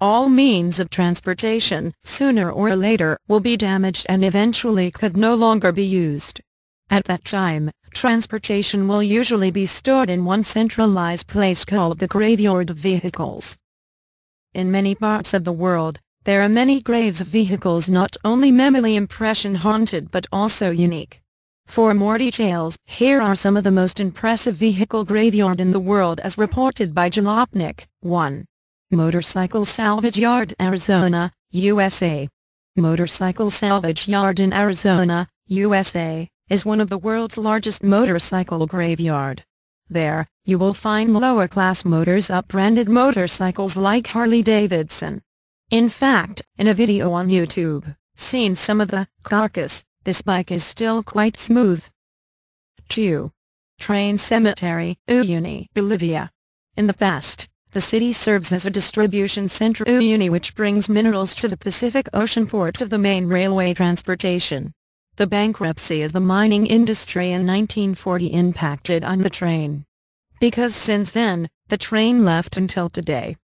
all means of transportation, sooner or later, will be damaged and eventually could no longer be used. At that time, transportation will usually be stored in one centralized place called the graveyard of vehicles. In many parts of the world, there are many graves of vehicles not only memory impression haunted but also unique. For more details, here are some of the most impressive vehicle graveyard in the world as reported by Jalopnik. 1. Motorcycle Salvage Yard Arizona, USA Motorcycle Salvage Yard in Arizona, USA, is one of the world's largest motorcycle graveyard. There, you will find lower-class motors up-branded motorcycles like Harley-Davidson. In fact, in a video on YouTube, seen some of the carcass, this bike is still quite smooth. 2. Train Cemetery, Uyuni, Bolivia. In the past, the city serves as a distribution center Uyuni which brings minerals to the Pacific Ocean port of the main railway transportation. The bankruptcy of the mining industry in 1940 impacted on the train. Because since then, the train left until today.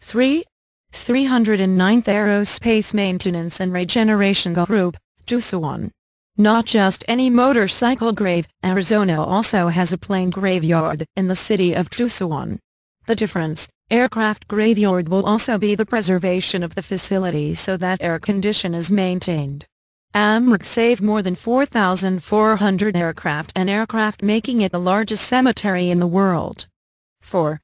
3. 309th Aerospace Maintenance and Regeneration Group, Tucson. Not just any motorcycle grave, Arizona also has a plane graveyard in the city of Tucson. The difference, aircraft graveyard will also be the preservation of the facility so that air condition is maintained. AMRC saved more than 4,400 aircraft and aircraft making it the largest cemetery in the world. 4.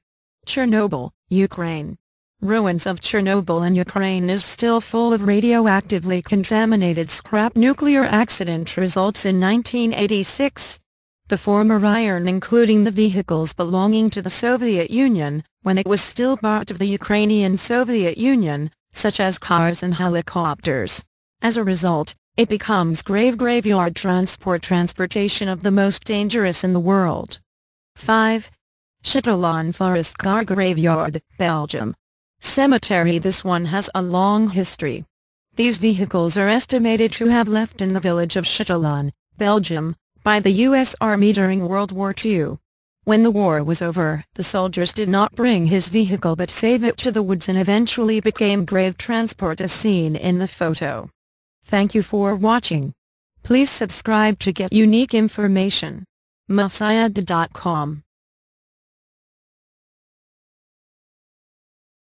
Chernobyl, Ukraine. Ruins of Chernobyl in Ukraine is still full of radioactively contaminated scrap nuclear accident results in 1986. The former iron including the vehicles belonging to the Soviet Union, when it was still part of the Ukrainian Soviet Union, such as cars and helicopters. As a result, it becomes grave graveyard transport transportation of the most dangerous in the world. 5. Châtillon Forest Car Graveyard, Belgium. Cemetery This one has a long history. These vehicles are estimated to have left in the village of Châtillon, Belgium, by the U.S. Army during World War II. When the war was over, the soldiers did not bring his vehicle but save it to the woods and eventually became grave transport as seen in the photo. Thank you for watching. Please subscribe to get unique information. Masayada.com